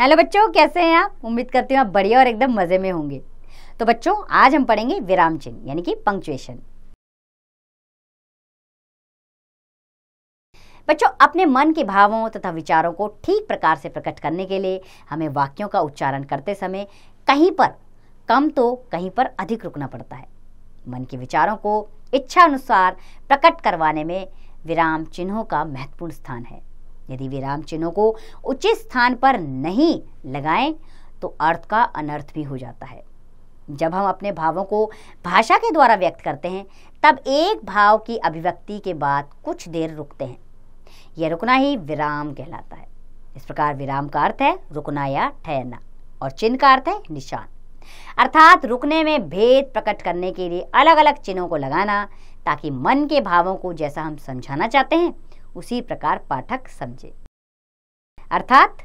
Hello बच्चों, कैसे हैं आप? उम्मीद करती हूँ आप बढ़िया और एकदम मज़े में होंगे। तो बच्चों, आज हम पढ़ेंगे विराम चिन्ह, यानी कि पंक्चुएशन बच्चों, अपने मन के भावों तथा विचारों को ठीक प्रकार से प्रकट करने के लिए हमें वाक्यों का उच्चारण करते समय कहीं पर कम तो कहीं पर अधिक रुकना पड़ता है। मन के विचारों को इच्छा अनुसार प्रकट करवाने में विराम चिन्हों का महत्वपूर्ण स्थान है। यदि विराम चिन्हों को उचित स्थान पर नहीं लगाएँ तो अर्थ का अनर्थ भी हो जाता है। जब हम अपने भावों को भाषा के द्वारा व्यक्त करते हैं, तब एक भाव की अभिव्यक्ति के बाद कुछ देर रुकते हैं। यह रुकना ही विराम कहलाता है। इस प्रकार विराम का अर्थ है रुकना या ठहरना, और चिन्ह का अर्थ है निशान। अर्थात रुकने में भेद प्रकट करने के लिए अलग अलग चिन्हों को लगाना, ताकि मन के भावों को जैसा हम समझाना चाहते हैं उसी प्रकार पाठक समझे। अर्थात,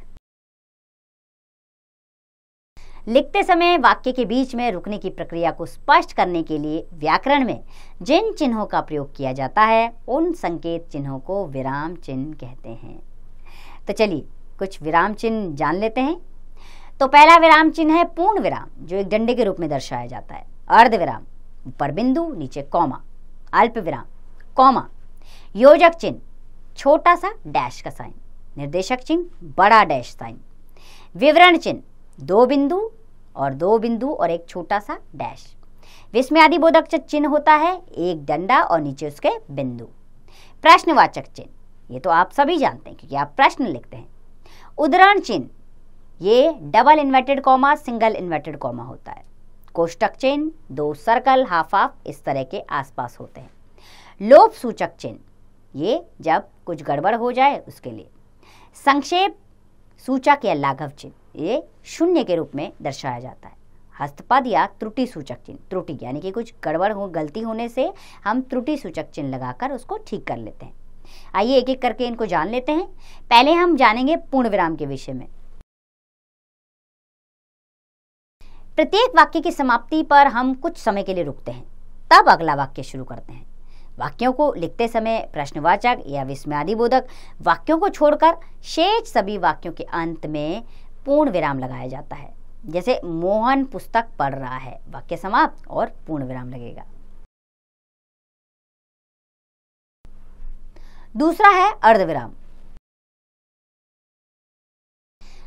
लिखते समय वाक्य के बीच में रुकने की प्रक्रिया को स्पष्ट करने के लिए व्याकरण में जिन चिन्हों का प्रयोग किया जाता है, उन संकेत चिन्हों को विराम चिन्ह कहते हैं। तो चलिए, कुछ विराम चिन्ह जान लेते हैं। तो पहला विराम चिन्ह है पूर्ण विराम, जो एक डंडे के रूप में दर्शाया जाता है। अर्ध विराम, ऊपर बिंदु, नीचे कौमा। अल्प विराम, कौमा। योजक चिन्ह छोटा सा डैश का साइन। निर्देशक चिन्ह, बड़ा डैश साइन। विवरण चिन्ह, दो बिंदु और दो बिंदु और एक छोटा सा डैश। विस्मयादि बोधक चिन्ह होता है, एक डंडा और नीचे उसके बिंदु। प्रश्नवाचक चिन्ह, ये तो आप सभी जानते हैं क्योंकि आप प्रश्न लिखते हैं। उदाहरण चिन्ह, ये double inverted comma single inverted comma होता है। कोष्टक चिन्ह, दो सर्कल हाफ़ हाफ़ इस तरह के आसपास होते हैं। लोभ सूचक चिन्ह ये जब कुछ गड़बड़ हो जाए उसके लिए। संक्षेप सूचक या लाघव चिन्ह, ये शून्य के रूप में दर्शाया जाता है। हस्तपद या त्रुटि सूचक चिन्ह, त्रुटि यानी कि कुछ गड़बड़ हो, गलती होने से हम त्रुटि सूचक चिन्ह लगाकर उसको ठीक कर लेते हैं। आइए एक एक करके इनको जान लेते हैं। पहले हम जानेंगे पूर्ण विराम के विषय में। प्रत्येक वाक्य की समाप्ति पर हम कुछ समय के लिए रुकते हैं। तब अगला वाक्य शुरू करते हैं। वाक्यों को लिखते समय प्रश्नवाचक या विस्मयादिबोधक वाक्यों को छोड़कर शेष सभी वाक्यों के अंत में पूर्ण विराम लगाया जाता है। जैसे, मोहन पुस्तक पढ़ रहा है। वाक्य समाप्त और पूर्ण विराम लगेगा। दूसरा है, अर्धविराम।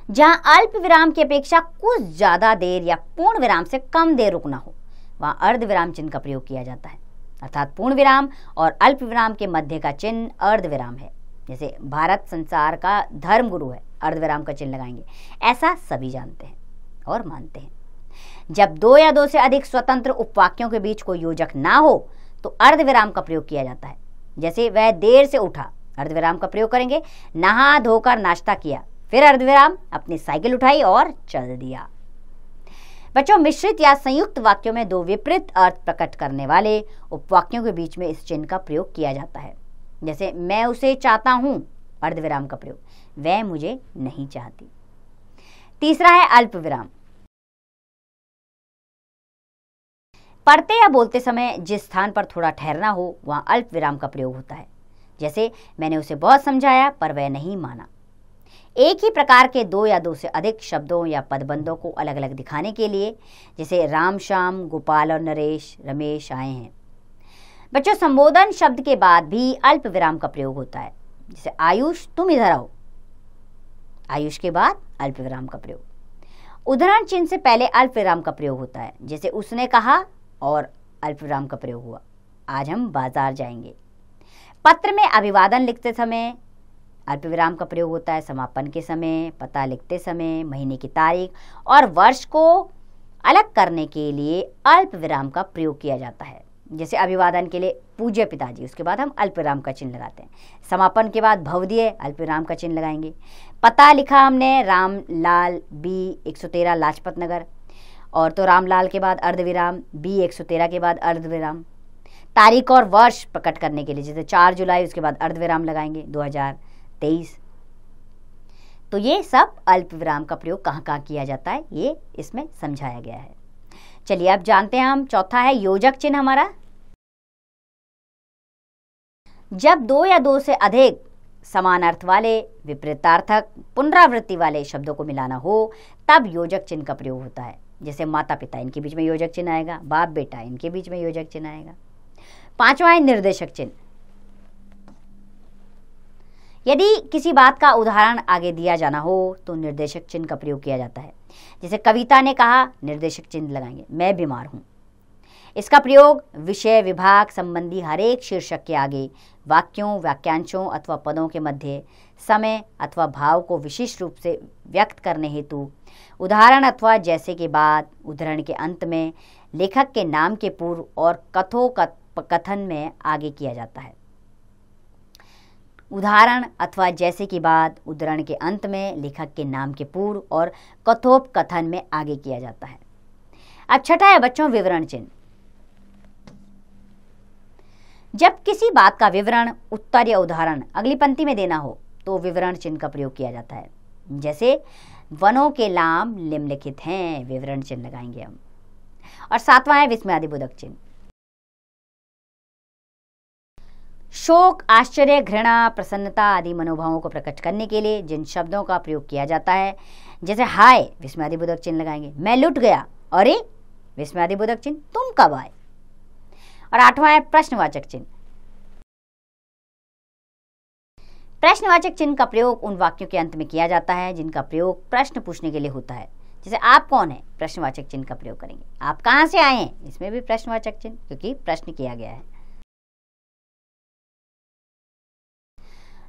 जहाँ अल्प विराम की अपेक्षा कुछ ज़्यादा देर या पूर्ण विराम से कम देर रुकना हो, वहाँ अर्ध विराम चिन्ह का प्रयोग किया जाता है। अर्थात पूर्ण विराम और अल्प विराम के मध्य का चिन्ह अर्ध विराम है। जैसे भारत संसार का धर्म गुरु है अर्ध विराम का चिन्ह लगाएँगे। ऐसा सभी जानते हैं और मानते हैं। जब दो या दो से अधिक स्वतंत्र उपवाक्यों के बीच कोई योजक ना हो तो अर्ध विराम का प्रयोग किया जाता है। जैसे वह देर से उठा, अर्धविराम का प्रयोग करेंगे। नहा, धोकर, नाश्ता किया, फिर अर्धविराम, अपनी साइकिल उठाई और चल दिया। बच्चों, मिश्रित या संयुक्त वाक्यों में दो विपरीत अर्थ प्रकट करने वाले उपवाक्यों के बीच में इस चिन्ह का प्रयोग किया जाता है। जैसे, मैं उसे चाहता हूँ, अर्धविराम का प्रयोग। वह मुझे नहीं चाहती। तीसरा है अल्प विराम पढ़ते या बोलते समय जिस स्थान पर थोड़ा ठहरना हो, वहाँ अल्प विराम का प्रयोग होता है। जैसे, मैंने उसे बहुत समझाया, पर वह नहीं माना। एक ही प्रकार के दो या दो से अधिक शब्दों या पदबंधों को अलग अलग दिखाने के लिए, जैसे राम श्याम, गोपाल और नरेश, रमेश आए हैं। बच्चों, संबोधन शब्द के बाद भी अल्प विराम का प्रयोग होता है, जैसे आयुष, तुम इधर आओ। आयुष के बाद अल्प विराम का प्रयोग। उदाहरण चिन्ह से पहले अल्प विराम का प्रयोग होता है, जैसे उसने कहा और अल्प विराम का प्रयोग हुआ। आज हम बाज़ार जाएँगे। पत्र में अभिवादन लिखते समय अल्प विराम का प्रयोग होता है समापन के समय, पता लिखते समय, महीने की तारीख और वर्ष को अलग करने के लिए अल्प विराम का प्रयोग किया जाता है। जैसे अभिवादन के लिए पूज्य पिताजी, उसके बाद हम अल्प विराम का चिन्ह लगाते हैं। समापन के बाद भवदीय अल्प विराम का चिन्ह लगाएँगे। पता लिखा हमने, राम लाल बी एक सौ तेरह, लाजपत नगर। और तो रामलाल के बाद अर्धविराम, बी एक सौ तेरह के बाद अर्धविराम। तारीख और वर्ष प्रकट करने के लिए जैसे चार जुलाई, उसके बाद अर्धविराम लगाएँगे, दो हज़ार। तेईस। तो ये सब अल्प विराम का प्रयोग कहाँ कहाँ किया जाता है, ये इसमें समझाया गया है। चलिए अब जानते हैं हम, चौथा है योजक चिन्ह हमारा। जब दो या दो से अधिक समान अर्थ वाले, विपरीतार्थक, पुनरावृत्ति वाले शब्दों को मिलाना हो, तब योजक चिन्ह का प्रयोग होता है। जैसे माता पिता इनके बीच में योजक चिन्ह आएगा बाप बेटा इनके बीच में योजक चिन्ह आएगा। पांचवा है निर्देशक चिन्ह। यदि किसी बात का उदाहरण आगे दिया जाना हो तो निर्देशक चिन्ह का प्रयोग किया जाता है। जैसे कविता ने कहा, निर्देशक चिन्ह लगाएँगे, मैं बीमार हूँ। इसका प्रयोग विषय विभाग संबंधी हरेक शीर्षक के आगे, वाक्यों, वाक्यांशों अथवा पदों के मध्य, समय अथवा भाव को विशिष्ट रूप से व्यक्त करने हेतु, उदाहरण अथवा जैसे के बाद, उदाहरण के अंत में, लेखक के नाम के पूर्व और कथो कथन में आगे किया जाता है। उदाहरण अथवा जैसे की बात उदाहरण के अंत में, लेखक के नाम के पूर्व और कथोप कथन में आगे किया जाता है। अब छठा है बच्चों, विवरण चिन्ह। जब किसी बात का विवरण, उत्तर या उदाहरण अगली पंक्ति में देना हो तो विवरण चिन्ह का प्रयोग किया जाता है। जैसे, वनों के नाम निम्नलिखित हैं, विवरण चिन्ह लगाएँगे हम। और सातवां है विस्मयादिबोधक चिन्ह। शोक, आश्चर्य, घृणा, प्रसन्नता आदि मनोभावों को प्रकट करने के लिए जिन शब्दों का प्रयोग किया जाता है, जैसे हाय, विस्मयादिबोधक चिन्ह लगाएँगे, मैं लुट गया, अरे, विस्मयादिबोधक चिन्ह, तुम कब आए? और आठवां है प्रश्नवाचक चिन्ह। प्रश्नवाचक चिन्ह का प्रयोग उन वाक्यों के अंत में किया जाता है जिनका प्रयोग प्रश्न पूछने के लिए होता है। जैसे आप कौन है? प्रश्नवाचक चिन्ह का प्रयोग करेंगे। आप कहाँ से आए हैं? इसमें भी प्रश्नवाचक चिन्ह, क्योंकि प्रश्न किया गया है।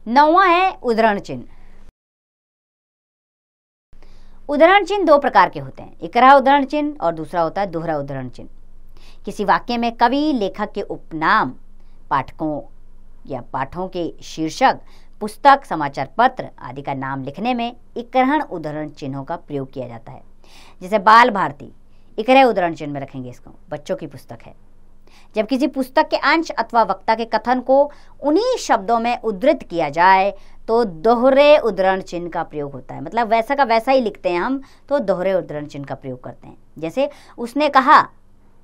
नौवा है उदाहरण चिन्ह। उदाहरण चिन्ह दो प्रकार के होते हैं। एक रहा उदाहरण चिन्ह और दूसरा होता है दोहरा उदाहरण चिन्ह। किसी वाक्य में कवि, लेखक के उपनाम, पाठकों या पाठों के शीर्षक, पुस्तक, समाचार पत्र आदि का नाम लिखने में इकरण उदाहरण चिन्हों का प्रयोग किया जाता है। जैसे बाल भारती इकरे उदाहरण चिन्ह में रखेंगे इसको। बच्चों की पुस्तक है। जब किसी पुस्तक के अंश अथवा वक्ता के कथन को उन्हीं शब्दों में उद्धृत किया जाए तो दोहरे उदाहरण चिन्ह का प्रयोग होता है। मतलब वैसा का वैसा ही लिखते हैं हम तो दोहरे उदाहरण चिन्ह का प्रयोग करते हैं। जैसे उसने कहा,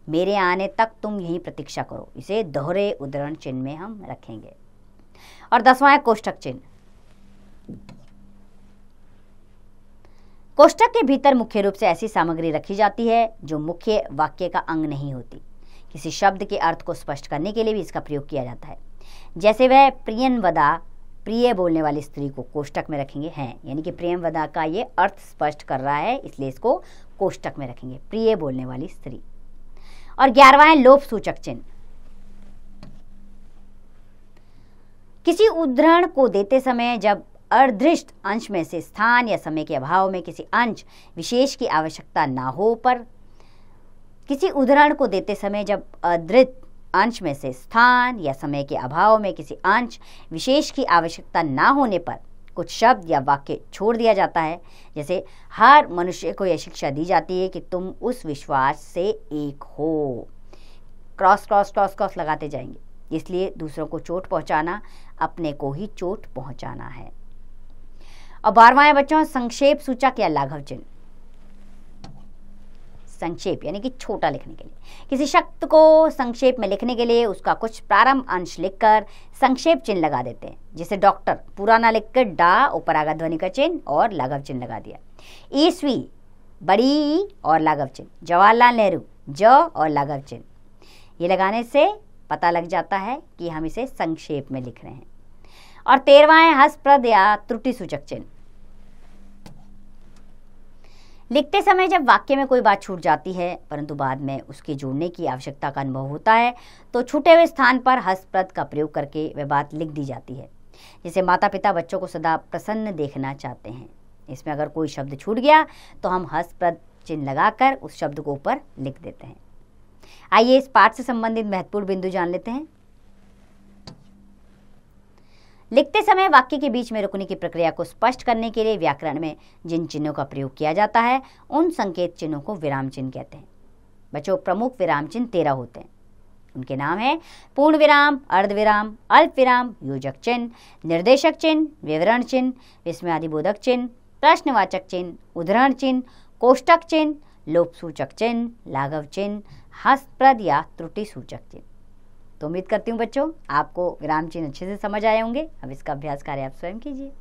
मेरे आने तक तुम यही प्रतीक्षा करो। इसे दोहरे उदाहरण चिन्ह में हम रखेंगे। और दसवां है कोष्ठक चिन्ह। कोष्ठक के भीतर मुख्य रूप से ऐसी सामग्री रखी जाती है, जो मुख्य वाक्य का अंग नहीं होती। किसी शब्द के अर्थ को स्पष्ट करने के लिए भी इसका प्रयोग किया जाता है। जैसे वह प्रियन प्रियनवदा प्रिय बोलने वाली स्त्री को कोष्टक में रखेंगे, हैं। यानी कि प्रियमवदा का ये अर्थ स्पष्ट कर रहा है, इसलिए इसको कोष्टक में रखेंगे, प्रिय बोलने वाली स्त्री। और ग्यारहवा है लोप सूचक चिन्ह। किसी उदाहरण को देते समय जब अर्धृष्ट अंश में से स्थान या समय के अभाव में किसी अंश विशेष की आवश्यकता ना हो पर किसी उदाहरण को देते समय जब अदृत अंश में से स्थान या समय के अभाव में किसी अंश विशेष की आवश्यकता ना होने पर कुछ शब्द या वाक्य छोड़ दिया जाता है। जैसे, हर मनुष्य को यह शिक्षा दी जाती है कि तुम उस विश्वास से एक हो। क्रॉस क्रॉस क्रॉस क्रॉस लगाते जाएँगे। इसलिए दूसरों को चोट पहुंचाना, अपने को ही चोट पहुंचाना है। और बारवा बच्चों, संक्षेप सूचक या लाघव चिन्ह। संक्षेप, यानी कि छोटा लिखने के लिए। किसी शब्द को संक्षेप में लिखने के लिए उसका कुछ प्रारंभ अंश लिखकर संक्षेप चिन्ह लगा देते हैं, जैसे डॉक्टर पूरा ना लिखकर डा, ऊपर आगा ध्वनि का चिन्ह और लाघव चिन्ह लगा दिया। ईस्वी, बड़ी और लाघव चिन्ह, जवाहरलाल नेहरू, ज और लाघव चिन्ह। ये लगाने से पता लग जाता है कि हम इसे संक्षेप में लिख रहे हैं। और तेरवा है हस्प्रद या त्रुटि सूचक चिन्ह। लिखते समय जब वाक्य में कोई बात छूट जाती है, परंतु बाद में उसके जोड़ने की आवश्यकता का अनुभव होता है तो छूटे हुए स्थान पर हस्तप्रद का प्रयोग करके वह बात लिख दी जाती है, जिसे माता पिता बच्चों को सदा प्रसन्न देखना चाहते हैं। इसमें अगर कोई शब्द छूट गया तो हम हस्तप्रद चिन्ह लगाकर उस शब्द को ऊपर लिख देते हैं। आइए इस पाठ से संबंधित महत्वपूर्ण बिंदु जान लेते हैं। लिखते समय वाक्य के बीच में रुकने की प्रक्रिया को स्पष्ट करने के लिए व्याकरण में जिन चिन्हों का प्रयोग किया जाता है, उन संकेत चिन्हों को विराम चिन्ह कहते हैं। बच्चों, प्रमुख विराम चिन्ह तेरह होते हैं। उनके नाम हैं, पूर्ण विराम, अर्ध विराम, अल्प विराम, योजक चिन्ह, निर्देशक चिन्ह, विवरण चिन्ह, विस्मयादिबोधक चिन्ह, प्रश्नवाचक चिन्ह उदाहरण चिन्ह, कोष्टक चिन्ह लोप सूचक चिन्ह, लाघव चिन्ह, हस्तप्रद या त्रुटि सूचक चिन्ह। तो उम्मीद करती हूँ बच्चों, आपको विराम चिन्ह अच्छे से समझ आए होंगे। अब इसका अभ्यास कार्य आप स्वयं कीजिए।